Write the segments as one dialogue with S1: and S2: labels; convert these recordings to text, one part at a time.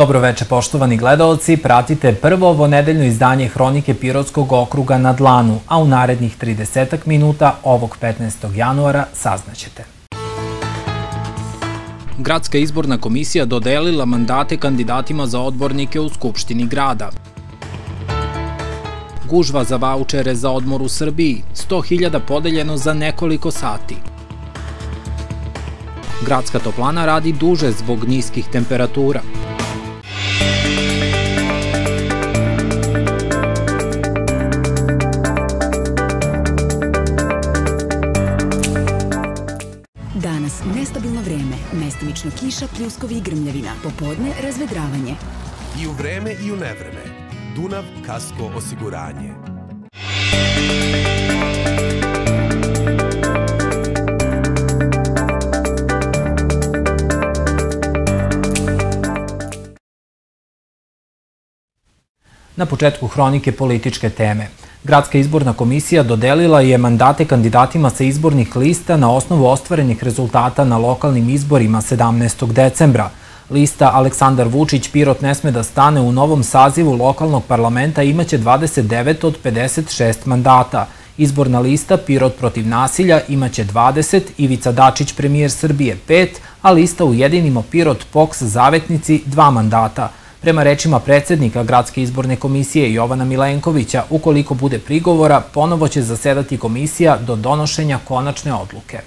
S1: Dobroveče poštovani gledalci, pratite prvo ovo nedeljno izdanje Hronike Pirotskog okruga na dlanu, a u narednih 30 minuta ovog 15. januara saznaćete. Gradska izborna komisija dodelila mandate kandidatima za odbornike u Skupštini grada. Gužva za vaučere za odmor u Srbiji, 100.000 podeljeno za nekoliko sati. Gradska toplana radi duže zbog niskih temperatura.
S2: Kiša, pljuskovi i grmljavina, popodne razvedravanje.
S3: I u vreme i u nevreme. Dunav Kasko Osiguranje.
S1: Na početku hronike političke teme. Gradska izborna komisija dodelila je mandate kandidatima sa izbornih lista na osnovu ostvarenih rezultata na lokalnim izborima 17. decembra. Lista Aleksandar Vučić Pirot ne sme da stane u novom sazivu lokalnog parlamenta imaće 29 od 56 mandata. Izborna lista Pirot protiv nasilja imaće 20, Ivica Dačić premijer Srbije 5, a lista Ujedinimo Pirot Poks Zavetnici 2 mandata – Prema rečima predsednika Gradske izborne komisije Jovana Milenkovića, ukoliko bude prigovora, ponovo će zasedati komisija do donošenja konačne odluke.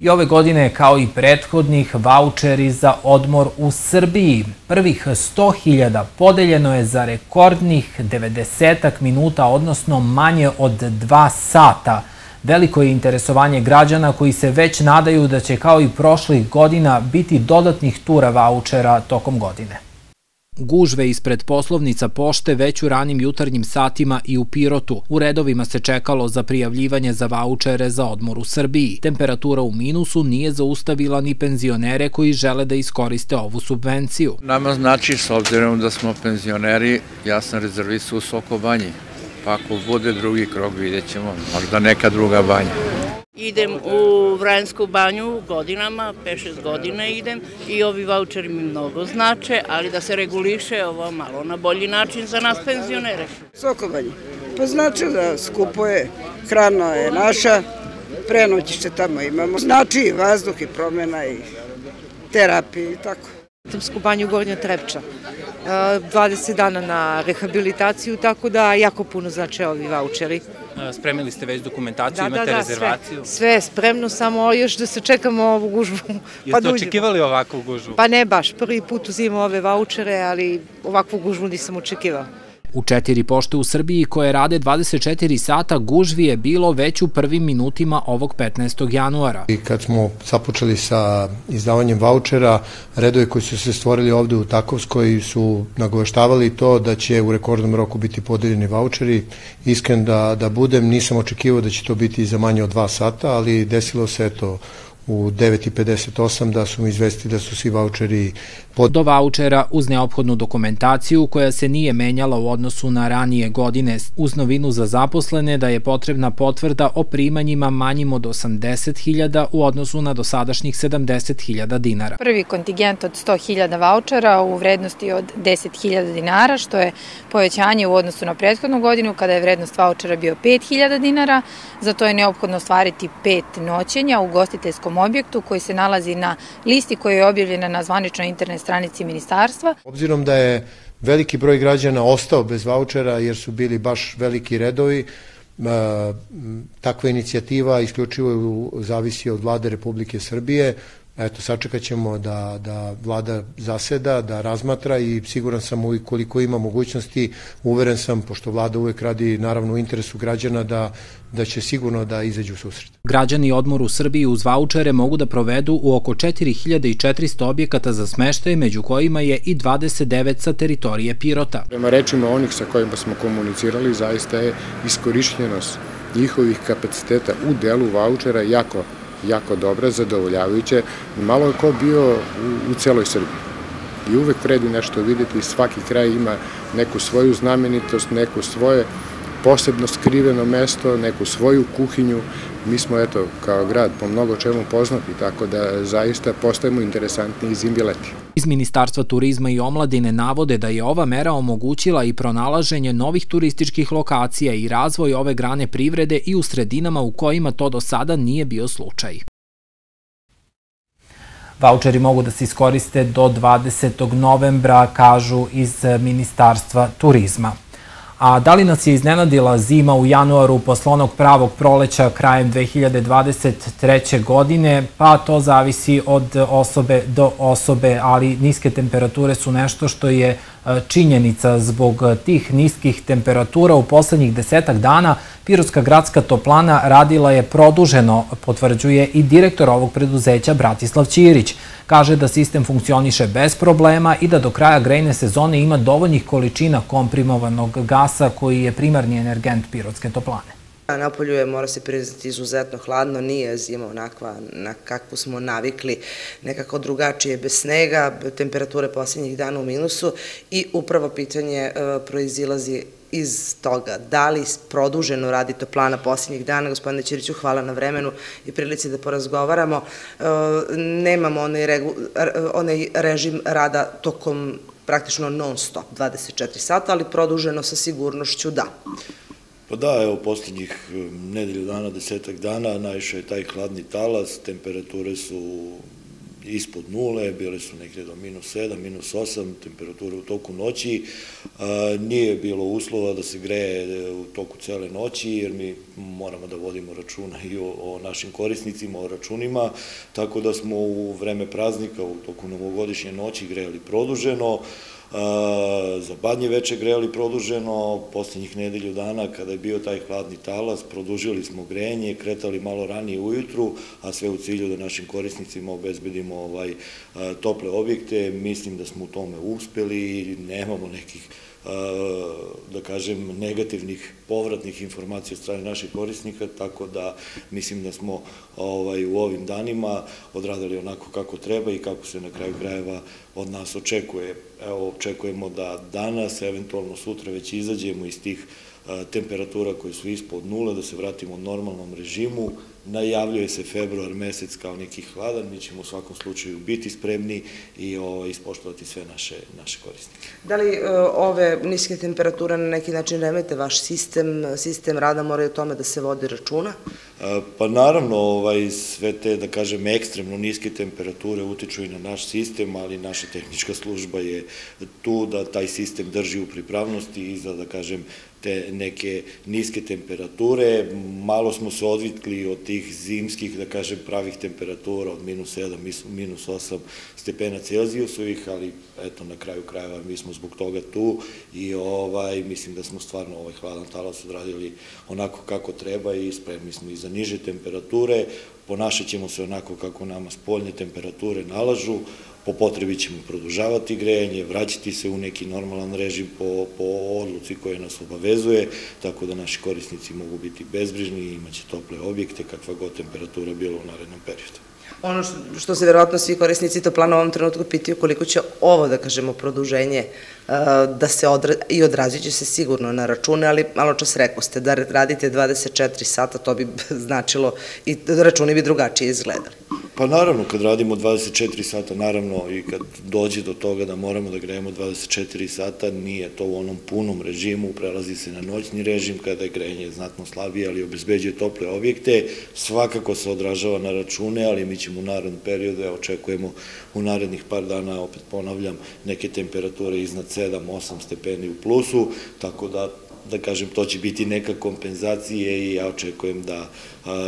S1: I ove godine, kao i prethodnih, voucheri za odmor u Srbiji. Prvih 100.000 podeljeno je za rekordnih 90 minuta, odnosno manje od 2 sata. Veliko je interesovanje građana koji se već nadaju da će kao i prošlih godina biti dodatnih tura vouchera tokom godine. Gužve ispred poslovnica pošte već u ranim jutarnjim satima i u Pirotu. U redovima se čekalo za prijavljivanje za vaučere za odmor u Srbiji. Temperatura u minusu nije zaustavila ni penzionere koji žele da iskoriste ovu subvenciju.
S4: Nama znači, s obzirom da smo penzioneri, ja sam rezervist u Soko banji. Pa ako bude drugi krog, vidjet ćemo, možda neka druga banja.
S5: Idem u Vrajansku banju godinama, 5-6 godina idem i ovi voucheri mi mnogo znače, ali da se reguliše ovo malo na bolji način za nas penzionere.
S6: Sokobanje. Pa znači da skupo je, hrana je naša, prenoćište tamo imamo. Znači i vazduh i promjena i terapija i tako.
S7: Srpsku banju Gornja Trepča. 20 dana na rehabilitaciju, tako da jako puno znači ovi voucheri.
S1: Spremili ste već dokumentaciju, da, imate da, da, rezervaciju?
S7: Sve, sve spremno, samo još da se čekamo ovu gužvu.
S1: Pa Jeste očekivali ovakvu gužvu?
S7: Pa ne baš, prvi put uzimamo ove vouchere, ali ovakvu gužvu nisam očekivao.
S1: U četiri pošte u Srbiji koje rade 24 sata gužvi je bilo već u prvim minutima ovog 15. januara.
S8: I kad smo započeli sa izdavanjem vouchera, redove koji su se stvorili ovde u Takovskoj su nagoveštavali to da će u rekordnom roku biti podeljeni voucheri. Iskren da, da budem, nisam očekivao da će to biti za manje od dva sata, ali desilo se eto u 9.58 da su mi izvesti da su svi voucheri
S1: pod... Do vouchera uz neophodnu dokumentaciju koja se nije menjala u odnosu na ranije godine uz novinu za zaposlene da je potrebna potvrda o primanjima manjim od 80.000 u odnosu na dosadašnjih 70.000 dinara.
S9: Prvi kontingent od 100.000 vouchera u vrednosti od 10.000 dinara, što je povećanje u odnosu na prethodnu godinu kada je vrednost vouchera bio 5.000 dinara. Za to je neophodno ostvariti pet noćenja u gostiteljskom objektu koji se nalazi na listi koja je objavljena na zvaničnoj internet stranici ministarstva.
S8: Obzirom da je veliki broj građana ostao bez vouchera jer su bili baš veliki redovi, takva inicijativa isključivo zavisi od vlade Republike Srbije, Eto, sačekat ćemo da, da vlada zaseda, da razmatra i siguran sam uvijek koliko ima mogućnosti, uveren sam, pošto vlada uvek radi naravno u interesu građana, da, da će sigurno da izađu u susret.
S1: Građani odmor u Srbiji uz vouchere mogu da provedu u oko 4400 objekata za smeštaj, među kojima je i 29 sa teritorije Pirota.
S10: Prema rečima onih sa kojima smo komunicirali, zaista je iskorišćenost njihovih kapaciteta u delu vouchera jako jako dobra, zadovoljavajuće. Malo je ko bio u, u celoj Srbiji. i uvek vredi nešto videti, svaki kraj ima neku svoju znamenitost, neku svoje posebno skriveno mesto, neku svoju kuhinju. Mi smo, eto, kao grad po mnogo čemu poznati, tako da zaista postajemo interesantni i zimbileti.
S1: Iz Ministarstva turizma i omladine navode da je ova mera omogućila i pronalaženje novih turističkih lokacija i razvoj ove grane privrede i u sredinama u kojima to do sada nije bio slučaj. Vaučeri mogu da se iskoriste do 20. novembra, kažu iz Ministarstva turizma. A da li nas je iznenadila zima u januaru posle onog pravog proleća krajem 2023. godine? Pa to zavisi od osobe do osobe, ali niske temperature su nešto što je e, činjenica zbog tih niskih temperatura u poslednjih desetak dana Pirotska gradska toplana radila je produženo, potvrđuje i direktor ovog preduzeća Bratislav Ćirić. Kaže da sistem funkcioniše bez problema i da do kraja grejne sezone ima dovoljnih količina komprimovanog gasa koji je primarni energent Pirotske toplane.
S11: Napolju je, mora se priznati, izuzetno hladno, nije zima onakva na kakvu smo navikli, nekako drugačije bez snega, temperature posljednjih dana u minusu i upravo pitanje e, proizilazi iz toga. Da li produženo radi to plana posljednjih dana, gospodine Ćiriću, hvala na vremenu i prilici da porazgovaramo. E, nemamo onaj, onaj režim rada tokom praktično non stop, 24 sata, ali produženo sa sigurnošću da.
S12: Pa da, evo, poslednjih e, nedelju dana, desetak dana, najviše je taj hladni talas, temperature su ispod nule, bile su nekde do minus 7, minus 8, temperature u toku noći. Nije bilo uslova da se greje u toku cele noći, jer mi moramo da vodimo računa i o, o našim korisnicima, o računima, tako da smo u vreme praznika, u toku novogodišnje noći grejali produženo, za badnje veče grejali produženo, poslednjih nedelju dana kada je bio taj hladni talas, produžili smo grejanje, kretali malo ranije ujutru, a sve u cilju da našim korisnicima obezbedimo ovaj, tople objekte. Mislim da smo u tome uspeli nemamo nekih da kažem, negativnih povratnih informacija od strane naših korisnika, tako da mislim da smo ovaj, u ovim danima odradili onako kako treba i kako se na kraju krajeva od nas očekuje. Evo, očekujemo da danas, eventualno sutra već izađemo iz tih temperatura koje su ispod nula, da se vratimo normalnom režimu, najavljuje se februar mesec kao neki hladan, mi ćemo u svakom slučaju biti spremni i o, ispoštovati sve naše, naše korisnike.
S11: Da li e, ove niske temperature na neki način remete vaš sistem, sistem rada moraju o tome da se vodi računa?
S12: E, pa naravno, ovaj, sve te, da kažem, ekstremno niske temperature utiču i na naš sistem, ali naša tehnička služba je tu da taj sistem drži u pripravnosti i za, da kažem, te neke niske temperature. Malo smo se odvikli od tih zimskih, da kažem, pravih temperatura od minus 7, minus 8 stepena Celzijusovih, ali eto, na kraju krajeva mi smo zbog toga tu i ovaj, mislim da smo stvarno ovaj hladan talas odradili onako kako treba i spremni smo i za niže temperature, ponašat ćemo se onako kako nama spoljne temperature nalažu, po potrebi ćemo produžavati grejanje, vraćati se u neki normalan režim po, po odluci koja nas obavezuje, tako da naši korisnici mogu biti bezbrižni i imaće tople objekte, kakva god temperatura bila u narednom periodu.
S11: Ono što, što se verovatno svi korisnici to plana u ovom trenutku pitaju koliko će ovo, da kažemo, produženje uh, da se i odrazit će se sigurno na račune, ali malo čas rekao ste da radite 24 sata, to bi značilo i računi bi drugačije izgledali.
S12: Pa naravno, kad radimo 24 sata, naravno i kad dođe do toga da moramo da grejemo 24 sata, nije to u onom punom režimu, prelazi se na noćni režim kada je grejanje znatno slabije, ali obezbeđuje tople objekte, svakako se odražava na račune, ali mi ćemo u narednom periodu, ja očekujemo u narednih par dana, opet ponavljam, neke temperature iznad 7-8 stepeni u plusu, tako da da kažem, to će biti neka kompenzacija i ja očekujem da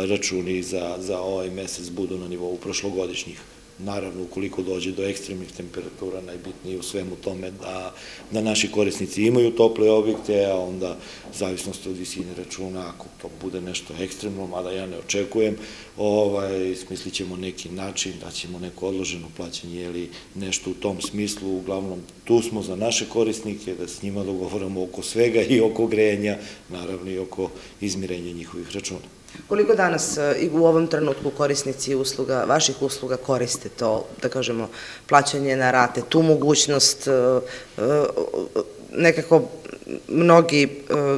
S12: računi za, za ovaj mesec budu na nivou prošlogodišnjih. Naravno, ukoliko dođe do ekstremnih temperatura, najbitnije u svemu tome da, da naši korisnici imaju tople objekte, a onda, zavisnosti od visine računa, ako to bude nešto ekstremno, mada ja ne očekujem, ovaj, smislit ćemo neki način, da ćemo neko odloženo plaćanje ili nešto u tom smislu. Uglavnom, tu smo za naše korisnike, da s njima dogovoramo oko svega i oko grejanja, naravno i oko izmirenja njihovih računa.
S11: Koliko danas e, i u ovom trenutku korisnici usluga, vaših usluga koriste to, da kažemo, plaćanje na rate, tu mogućnost e, e, nekako mnogi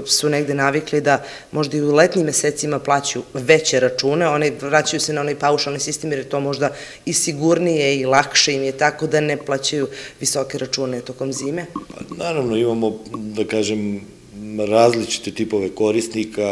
S11: su negde navikli da možda i u letnim mesecima plaćaju veće račune, one vraćaju se na onaj paušalni sistem jer je to možda i sigurnije i lakše im je tako da ne plaćaju visoke račune tokom zime?
S12: Pa, naravno, imamo, da kažem, različite tipove korisnika,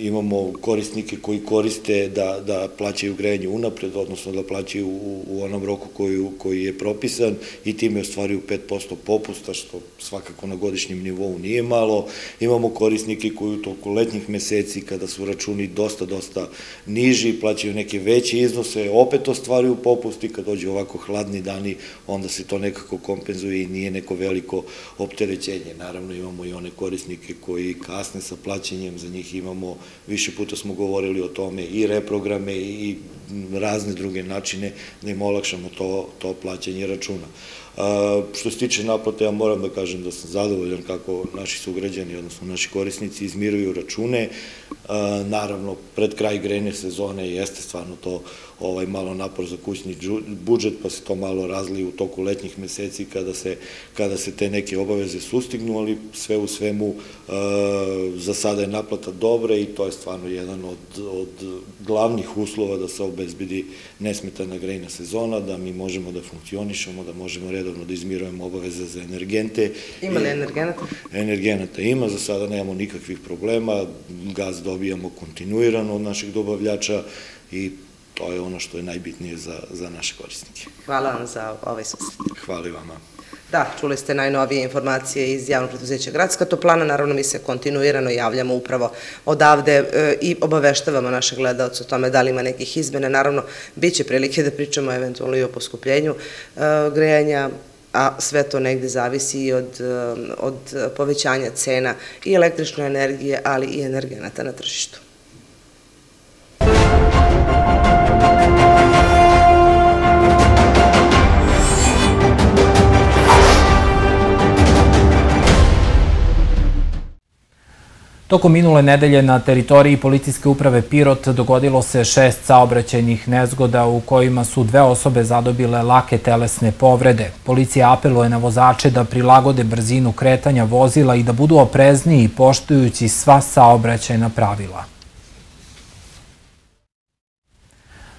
S12: imamo korisnike koji koriste da, da plaćaju grejanje unapred, odnosno da plaćaju u, u onom roku koju, koji je propisan i time ostvaruju 5% popusta, što svakako na godišnjem nivou nije malo. Imamo korisnike koji u toku letnjih meseci, kada su računi dosta, dosta niži, plaćaju neke veće iznose, opet ostvaruju popust i kad dođe ovako hladni dani, onda se to nekako kompenzuje i nije neko veliko opterećenje. Naravno, imamo i one korisnike koji kasne sa plaćanjem, za njih imamo više puta smo govorili o tome i reprograme i razne druge načine da im olakšamo to, to plaćanje računa. Što se tiče naplate, ja moram da kažem da sam zadovoljan kako naši sugrađani, odnosno naši korisnici izmiruju račune. Naravno, pred kraj grejne sezone jeste stvarno to ovaj malo napor za kućni budžet, pa se to malo razli u toku letnjih meseci kada se, kada se te neke obaveze sustignu, ali sve u svemu za sada je naplata dobra i to je stvarno jedan od, od glavnih uslova da se obezbedi nesmetana grejna sezona, da mi možemo da funkcionišemo, da možemo redovno da izmirujemo obaveze za energente.
S11: Ima li energenata?
S12: Energenata ima, za sada nemamo nikakvih problema, gaz dobijamo kontinuirano od naših dobavljača i to je ono što je najbitnije za, za naše korisnike.
S11: Hvala vam za ovaj susret.
S12: Hvala i vama.
S11: Da, čuli ste najnovije informacije iz javnog preduzeća Gradska toplana, naravno mi se kontinuirano javljamo upravo odavde e, i obaveštavamo naše gledalce o tome da li ima nekih izmene, naravno bit će prilike da pričamo eventualno i o poskupljenju e, grejanja, a sve to negde zavisi i od, e, od povećanja cena i električne energije, ali i energenata na tržištu.
S1: Tokom minule nedelje na teritoriji policijske uprave Pirot dogodilo se šest saobraćajnih nezgoda u kojima su dve osobe zadobile lake telesne povrede. Policija apeluje na vozače da prilagode brzinu kretanja vozila i da budu oprezniji poštujući sva saobraćajna pravila.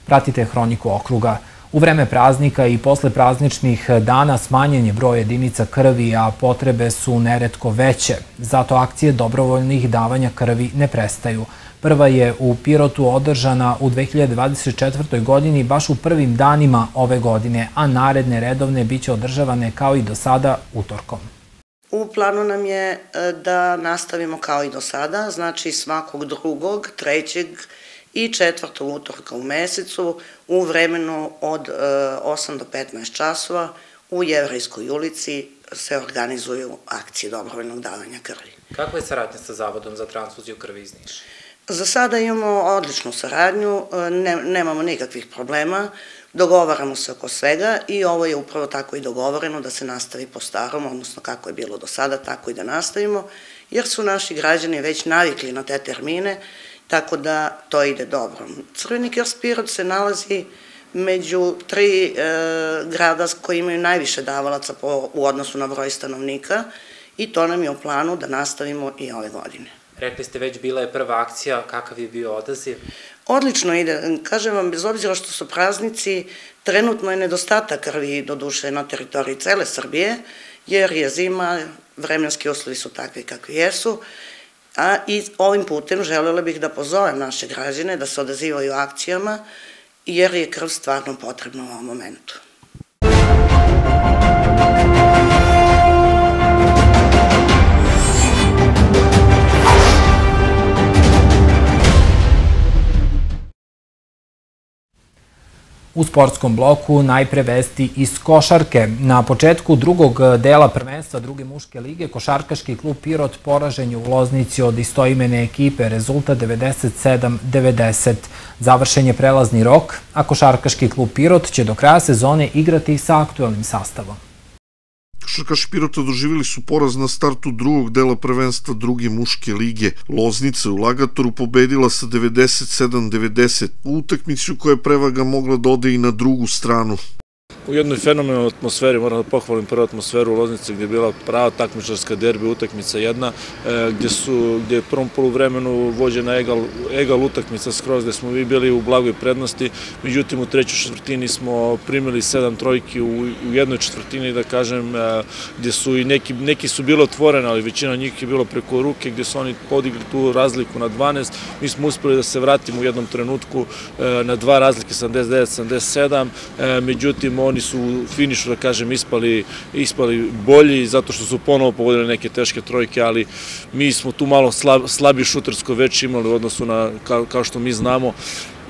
S1: Pratite Hroniku okruga. U vreme praznika i posle prazničnih dana smanjen je broj jedinica krvi, a potrebe su neretko veće. Zato akcije dobrovoljnih davanja krvi ne prestaju. Prva je u Pirotu održana u 2024. godini baš u prvim danima ove godine, a naredne redovne biće održavane kao i do sada utorkom.
S13: U planu nam je e, da nastavimo kao i do sada, znači svakog drugog, trećeg, i četvrtog utorka u mesecu u vremenu od 8 e, do 15 časova u Jevrejskoj ulici se organizuju akcije dobrovoljnog davanja krvi.
S1: Kako je saradnja sa Zavodom za transfuziju krvi iz Niša?
S13: Za sada imamo odličnu saradnju, e, ne, nemamo nikakvih problema, dogovaramo se oko svega i ovo je upravo tako i dogovoreno da se nastavi po starom, odnosno kako je bilo do sada, tako i da nastavimo, jer su naši građani već navikli na te termine tako da to ide dobro. Crveni krst Pirot se nalazi među tri e, grada koji imaju najviše davalaca po, u odnosu na broj stanovnika i to nam je u planu da nastavimo i ove godine.
S1: Rekli ste već bila je prva akcija, kakav je bio odaziv?
S13: Odlično ide. Kažem vam, bez obzira što su praznici, trenutno je nedostatak krvi do duše na teritoriji cele Srbije, jer je zima, vremenski uslovi su takvi kakvi jesu A i ovim putem želela bih da pozovem naše građane da se odazivaju akcijama, jer je krv stvarno potrebna u ovom momentu.
S1: U sportskom bloku najpre vesti iz košarke. Na početku drugog dela prvenstva druge muške lige košarkaški klub Pirot poražen je u Loznici od istoimene ekipe, rezultat 97-90. Završen je prelazni rok, a košarkaški klub Pirot će do kraja sezone igrati sa aktuelnim sastavom.
S14: Košarkaši Pirota doživjeli su poraz na startu drugog dela prvenstva druge muške lige. Loznica u Lagatoru pobedila sa 97-90 u utakmicu koja je prevaga mogla da ode i na drugu stranu
S15: u jednoj fenomenalnoj atmosferi, moram da pohvalim prvu atmosferu u Loznici gde je bila prava takmičarska derbi utakmica jedna, e, gde su gde je prvom poluvremenu vođena egal, egal utakmica skroz, gde smo vi bili u blagoj prednosti, međutim u trećoj četvrtini smo primili sedam trojki u, u jednoj četvrtini, da kažem, e, gde su i neki, neki su bilo otvorene, ali većina njih je bilo preko ruke, gde su oni podigli tu razliku na 12, mi smo uspeli da se vratimo u jednom trenutku e, na dva razlike 79-77, međutim oni su u finišu, da kažem, ispali, ispali bolji zato što su ponovo pogodili neke teške trojke, ali mi smo tu malo slab, slabi šutersko već imali u odnosu na, kao, kao što mi znamo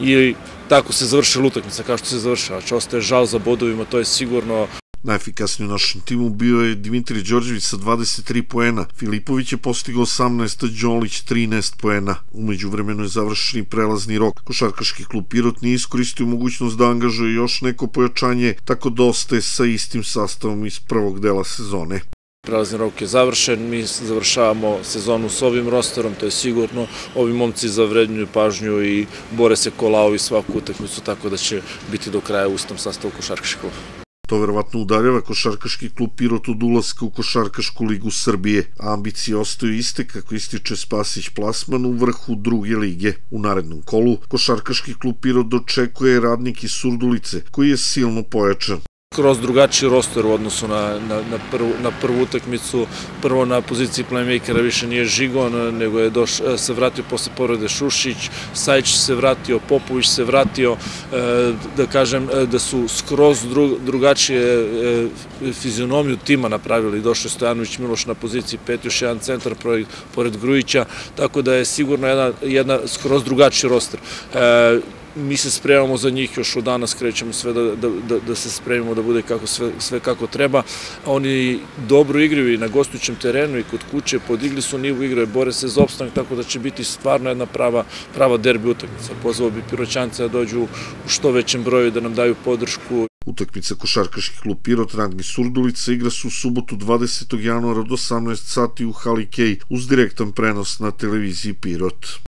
S15: i tako se završila utakmica kao što se završila. Znači, ostaje žal za bodovima, to je sigurno
S14: Najefikasniji u našem timu bio je Dimitri Đorđević sa 23 poena, Filipović je postigao 18, Đolić 13 poena. Umeđu vremenu je završeni prelazni rok. Košarkaški klub Pirot nije iskoristio mogućnost da angažuje još neko pojačanje, tako da ostaje sa istim sastavom iz prvog dela sezone.
S15: Prelazni rok je završen, mi završavamo sezonu s ovim rosterom, to je sigurno, ovi momci zavrednjuju pažnju i bore se kolao i svaku utakmicu, tako da će biti do kraja u istom sastavu košarkaškog kluba.
S14: To verovatno udaljava košarkaški klub Pirot od ulaska u košarkašku ligu Srbije. Ambicije ostaju iste kako ističe Spasić Plasman u vrhu druge lige. U narednom kolu košarkaški klub Pirot dočekuje radnik iz Surdulice koji je silno pojačan
S15: kroz drugačiji roster u odnosu na, na, na, prvu, na prvu utakmicu. Prvo na poziciji playmakera više nije Žigon, nego je doš, e, se vratio posle povrede Šušić, Sajić se vratio, Popović se vratio, e, da kažem e, da su skroz dru, drugačije fizionomiju tima napravili. Došao Stojanović Miloš na poziciji pet, još jedan centar pored Grujića, tako da je sigurno jedna, jedna skroz drugačiji roster mi se spremamo za njih, još od danas krećemo sve da, da, da, da se spremimo da bude kako sve, sve kako treba. Oni dobro igraju i na gostujućem terenu i kod kuće, podigli su nivu igre, bore se za opstanak, tako da će biti stvarno jedna prava, prava derbi utakmica. Pozvao bi Piroćance da dođu u što većem broju da nam daju podršku.
S14: Utakmica košarkaški klub Pirot Rangni Surdulica igra se u subotu 20. januara od 18 sati u Hali Kej uz direktan prenos na televiziji Pirot.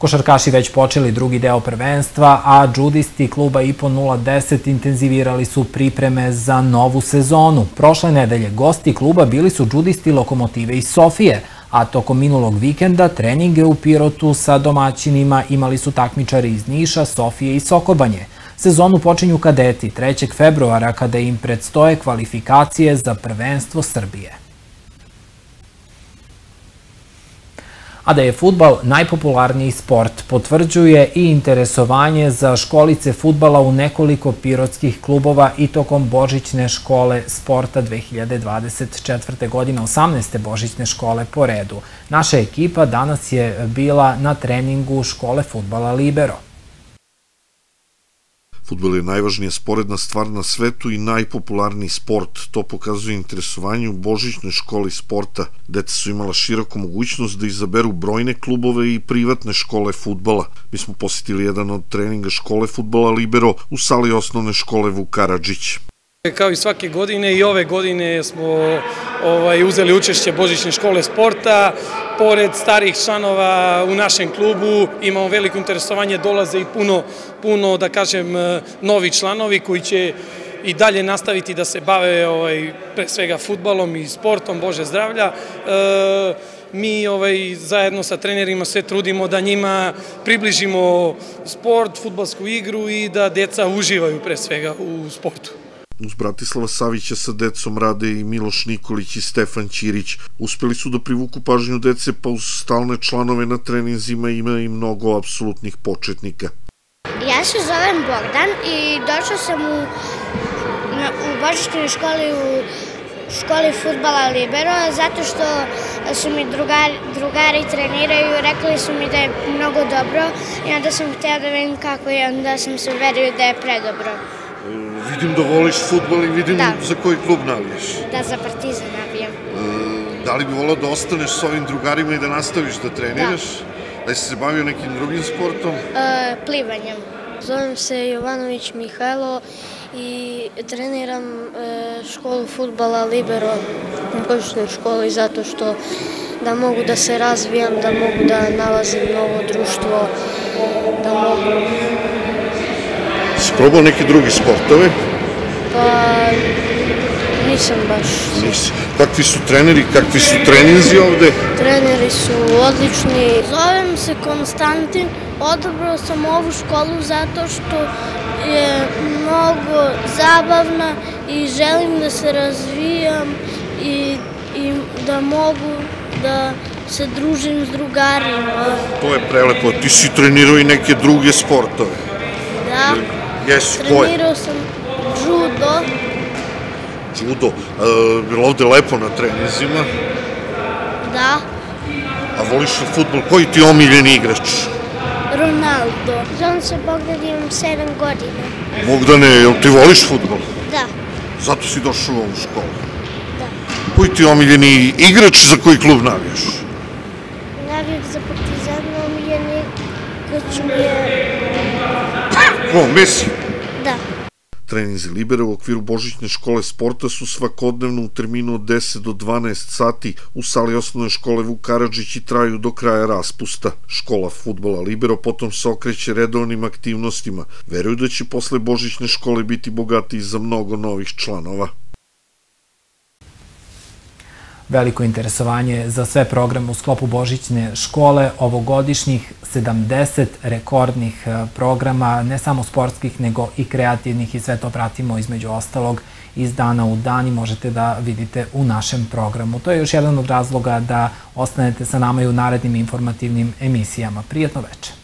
S1: Košarkaši već počeli drugi deo prvenstva, a džudisti kluba IPO 010 intenzivirali su pripreme za novu sezonu. Prošle nedelje gosti kluba bili su džudisti Lokomotive iz Sofije, a tokom minulog vikenda treninge u Pirotu sa domaćinima imali su takmičari iz Niša, Sofije i Sokobanje. Sezonu počinju kadeti 3. februara kada im predstoje kvalifikacije za prvenstvo Srbije. A da je futbal najpopularniji sport potvrđuje i interesovanje za školice futbala u nekoliko pirotskih klubova i tokom Božićne škole sporta 2024. godine, 18. Božićne škole po redu. Naša ekipa danas je bila na treningu škole futbala Libero.
S14: Futbol je najvažnija sporedna stvar na svetu i najpopularniji sport. To pokazuje interesovanje u Božićnoj školi sporta. Deca su imala široko mogućnost da izaberu brojne klubove i privatne škole futbala. Mi smo posjetili jedan od treninga škole futbala Libero u sali osnovne škole Vukarađić.
S16: Kao i svake godine i ove godine smo ovaj, uzeli učešće Božićne škole sporta. Pored starih članova u našem klubu imamo veliko interesovanje, dolaze i puno, puno da kažem, novi članovi koji će i dalje nastaviti da se bave ovaj, pre svega futbalom i sportom, Bože zdravlja. E, mi ovaj, zajedno sa trenerima sve trudimo da njima približimo sport, futbalsku igru i da deca uživaju pre svega u sportu.
S14: Uz Bratislava Savića sa decom rade i Miloš Nikolić i Stefan Ćirić. Uspeli su da privuku pažnju dece pa uz stalne članove na treninzima ima i mnogo apsolutnih početnika.
S17: Ja se zovem Bogdan i došao sam u, u Božičkoj školi u školi futbala Libero zato što su mi drugari, drugari treniraju rekli su mi da je mnogo dobro i onda sam htela da vidim kako je, onda sam se uverio da je predobro.
S14: Vidim da voliš futbol i vidim da. za koji klub navijaš.
S17: Da, za Partizan navijam.
S14: E, da li bi volao da ostaneš s ovim drugarima i da nastaviš da treniraš? Da. Da si se bavio nekim drugim sportom?
S17: E, plivanjem.
S18: Zovem se Jovanović Mihajlo
S17: i treniram školu futbala Libero u početnoj školi zato što da mogu da se razvijam, da mogu da nalazim novo društvo, da mogu...
S14: Si probao neke druge sportove?
S17: Pa nisam baš.
S14: Nisi. Kakvi su treneri, kakvi su treninzi ovde?
S17: Treneri su odlični. Zovem se Konstantin, odabrao sam ovu školu zato što je mnogo zabavna i želim da se razvijam i, i da mogu da se družim s drugarima.
S14: To je prelepo. Ti si trenirao i neke druge sportove?
S17: Da.
S14: Jesi, koje?
S17: Trenirao sam judo.
S14: Judo. E, bilo ovde lepo na treninzima?
S17: Da.
S14: A voliš li futbol? Koji ti omiljeni igrač?
S17: Ronaldo. Zovem se Bogdan, imam 7 godina.
S14: Bogdane, jel ti voliš futbol?
S17: Da.
S14: Zato si došao u ovu školu?
S17: Da.
S14: Koji ti omiljeni igrač za koji klub navijaš?
S17: Navijak za Partizan, omiljeni igrač mi je...
S14: Ko, Messi? Treninzi Libera u okviru Božićne škole sporta su svakodnevno u terminu od 10 do 12 sati u sali osnovne škole Vuk Karadžić i traju do kraja raspusta. Škola futbola Libero potom se okreće redovnim aktivnostima. Veruju da će posle Božićne škole biti bogati za mnogo novih članova.
S1: Veliko interesovanje za sve programe u sklopu Božićne škole, ovogodišnjih 70 rekordnih e, programa, ne samo sportskih, nego i kreativnih i sve to pratimo između ostalog iz dana u dan i možete da vidite u našem programu. To je još jedan od razloga da ostanete sa nama i u narednim informativnim emisijama. Prijetno večer!